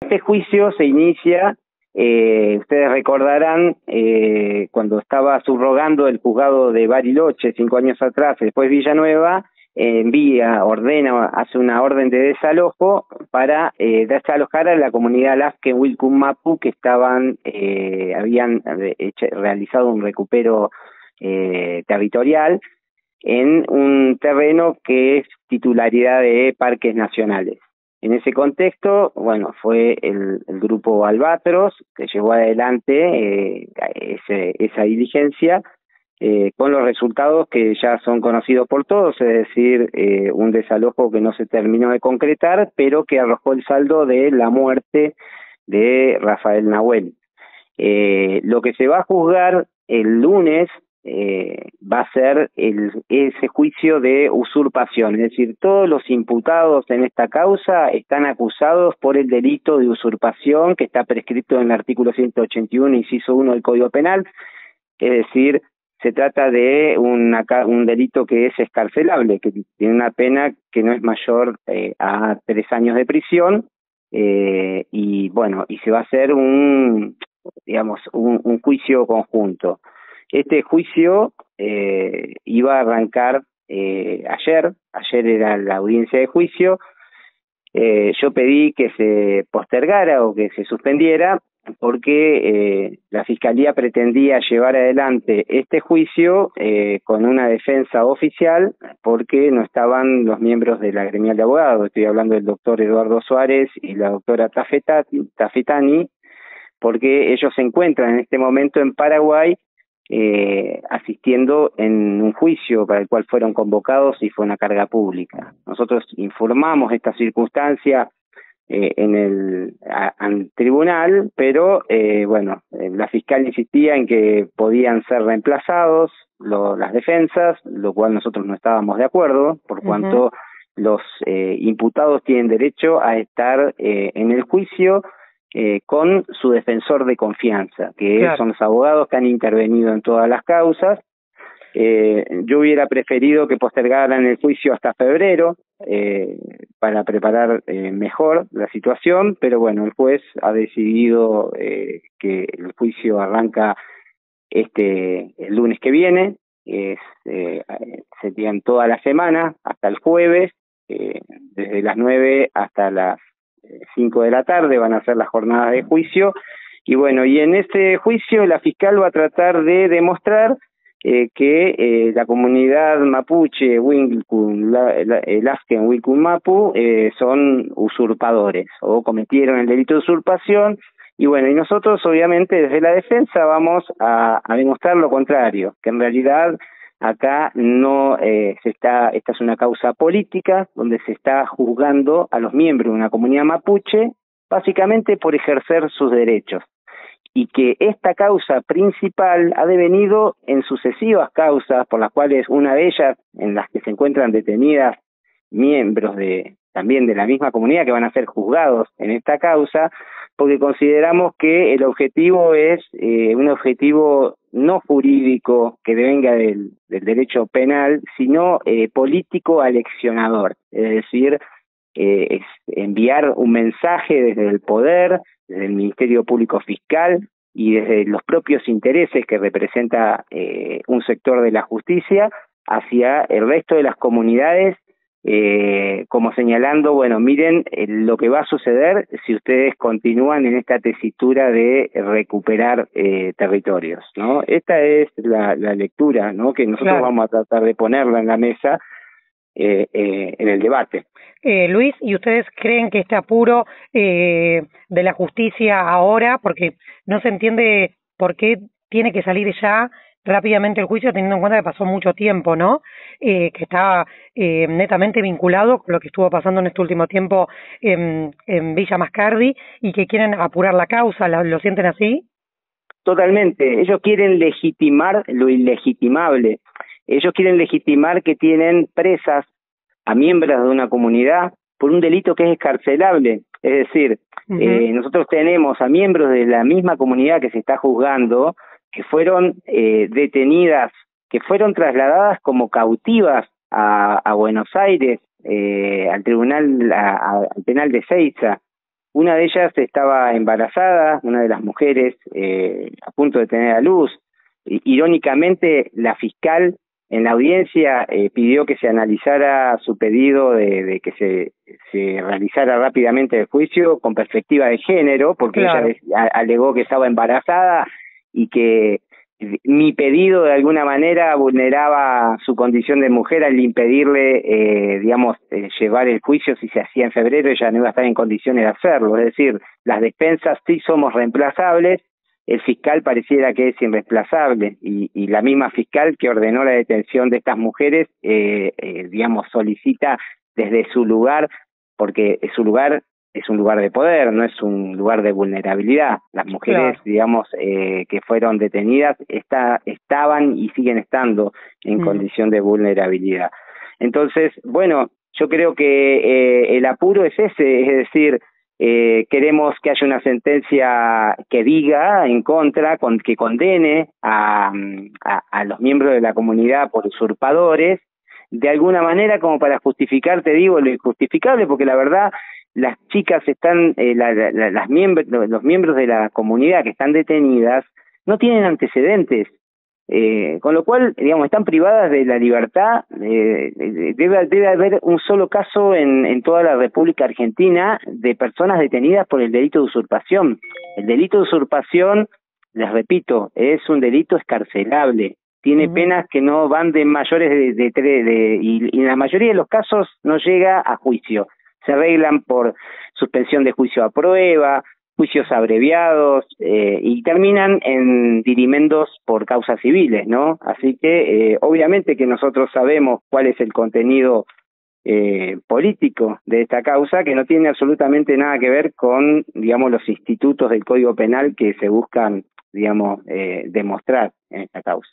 Este juicio se inicia, eh, ustedes recordarán, eh, cuando estaba subrogando el juzgado de Bariloche cinco años atrás, después Villanueva, envía, ordena, hace una orden de desalojo para eh, desalojar a la comunidad Lasque en Wilcum Mapu que estaban, eh, habían realizado un recupero eh, territorial en un terreno que es titularidad de parques nacionales. En ese contexto, bueno, fue el, grupo Albatros que llevó adelante eh, esa diligencia eh, con los resultados que ya son conocidos por todos, es decir, eh, un desalojo que no se terminó de concretar, pero que arrojó el saldo de la muerte de Rafael Nahuel. Eh, lo que se va a juzgar el lunes eh, va a ser el, ese juicio de usurpación, es decir, todos los imputados en esta causa están acusados por el delito de usurpación que está prescrito en el artículo 181, inciso 1 del Código Penal, es decir, se trata de una, un delito que es escarcelable, que tiene una pena que no es mayor eh, a tres años de prisión eh, y bueno, y se va a hacer un, digamos, un, un juicio conjunto. Este juicio eh, iba a arrancar eh, ayer, ayer era la audiencia de juicio, eh, yo pedí que se postergara o que se suspendiera porque eh, la Fiscalía pretendía llevar adelante este juicio eh, con una defensa oficial porque no estaban los miembros de la gremial de abogados. Estoy hablando del doctor Eduardo Suárez y la doctora Tafetani, porque ellos se encuentran en este momento en Paraguay eh, asistiendo en un juicio para el cual fueron convocados y fue una carga pública. Nosotros informamos esta circunstancia eh, en el tribunal, pero eh, bueno, eh, la fiscal insistía en que podían ser reemplazados las defensas, lo cual nosotros no estábamos de acuerdo, por cuanto los eh, imputados tienen derecho a estar en el juicio con su defensor de confianza, que son los abogados que han intervenido en todas las causas. Eh, yo hubiera preferido que postergaran el juicio hasta febrero eh, para preparar eh, mejor la situación, pero bueno, el juez ha decidido eh, que el juicio arranca este el lunes que viene, es, eh, serían toda la semana hasta el jueves, eh, desde las nueve hasta las cinco de la tarde van a ser las jornadas de juicio y bueno, y en este juicio la fiscal va a tratar de demostrar eh, que eh, la comunidad mapuche, Wilcun, la, el Asken Wilcun Mapu, eh, son usurpadores o cometieron el delito de usurpación. Y bueno, y nosotros obviamente desde la defensa vamos a demostrar lo contrario, que en realidad acá no eh, se está, esta es una causa política donde se está juzgando a los miembros de una comunidad mapuche básicamente por ejercer sus derechos. Y que esta causa principal ha devenido en sucesivas causas por las cuales una de ellas en las que se encuentran detenidas miembros de también de la misma comunidad que van a ser juzgados en esta causa porque consideramos que el objetivo es eh, un objetivo no jurídico que venga del, derecho penal, sino eh, político aleccionador, es decir, eh, es enviar un mensaje desde el poder desde el Ministerio Público Fiscal y desde los propios intereses que representa eh, un sector de la justicia hacia el resto de las comunidades, eh, como señalando, bueno, miren eh, lo que va a suceder si ustedes continúan en esta tesitura de recuperar eh, territorios, ¿no? Esta es la, la lectura, ¿no? Que nosotros vamos a tratar de ponerla en la mesa eh, eh, en el debate. Eh, Luis, ¿y ustedes creen que este apuro eh, de la justicia ahora, porque no se entiende por qué tiene que salir ya rápidamente el juicio, teniendo en cuenta que pasó mucho tiempo, ¿no? Eh, que está eh, netamente vinculado con lo que estuvo pasando en este último tiempo en, en Villa Mascardi y que quieren apurar la causa, ¿lo, ¿lo sienten así? Totalmente. Ellos quieren legitimar lo ilegitimable. Ellos quieren legitimar que tienen presas a miembros de una comunidad por un delito que es escarcelable. Es decir, uh -huh. eh, nosotros tenemos a miembros de la misma comunidad que se está juzgando que fueron eh, detenidas, que fueron trasladadas como cautivas a, a Buenos Aires, eh, al tribunal, a, a, al penal de Seiza, una de ellas estaba embarazada, una de las mujeres eh, a punto de tener a luz. Irónicamente, la fiscal en la audiencia eh, pidió que se analizara su pedido de, que se, se, realizara rápidamente el juicio con perspectiva de género, porque ella alegó que estaba embarazada y que mi pedido de alguna manera vulneraba su condición de mujer al impedirle, eh, digamos, eh, llevar el juicio si se hacía en febrero, ella no iba a estar en condiciones de hacerlo. Es decir, las defensas sí somos reemplazables, el fiscal pareciera que es irreemplazable y, y la misma fiscal que ordenó la detención de estas mujeres, eh, eh digamos, solicita desde su lugar, porque su lugar es un lugar de poder, no es un lugar de vulnerabilidad. Las mujeres, digamos, eh, que fueron detenidas está, estaban y siguen estando en mm. condición de vulnerabilidad. Entonces, bueno, yo creo que eh, el apuro es ese, es decir, eh, queremos que haya una sentencia que diga en contra, con, que condene a, a, a los miembros de la comunidad por usurpadores, de alguna manera como para justificar, te digo, lo injustificable, porque la verdad las chicas están, eh, las miembros, los miembros de la comunidad que están detenidas no tienen antecedentes, eh, con lo cual, digamos, están privadas de la libertad. Eh, debe, debe haber un solo caso en, en toda la República Argentina de personas detenidas por el delito de usurpación. El delito de usurpación, les repito, es un delito escarcelable. Tiene penas que no van de mayores de, de, de, y, y en la mayoría de los casos no llega a juicio se arreglan por suspensión de juicio a prueba, juicios abreviados eh, y terminan en dirimendos por causas civiles, ¿no? Así que eh, obviamente que nosotros sabemos cuál es el contenido eh, político de esta causa, que no tiene absolutamente nada que ver con, digamos, los institutos del Código Penal que se buscan, digamos, demostrar en esta causa.